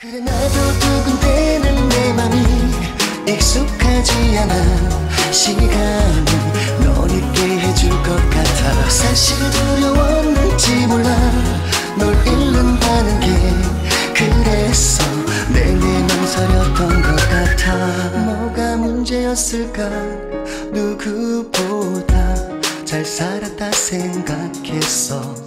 그래 나도 두근대는 내 맘이 익숙하지 않아. 시간이 널 잊게 해줄 것 같아. 사실 두려웠는지 몰라. 널 잃는다는 게 그래서 내내 망설였던 것 같아. 뭐가 문제였을까? 누구보다 잘 살았다 생각했어.